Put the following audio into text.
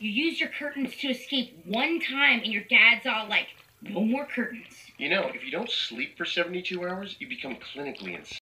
You use your curtains to escape one time, and your dad's all like, no more curtains. You know, if you don't sleep for 72 hours, you become clinically insane.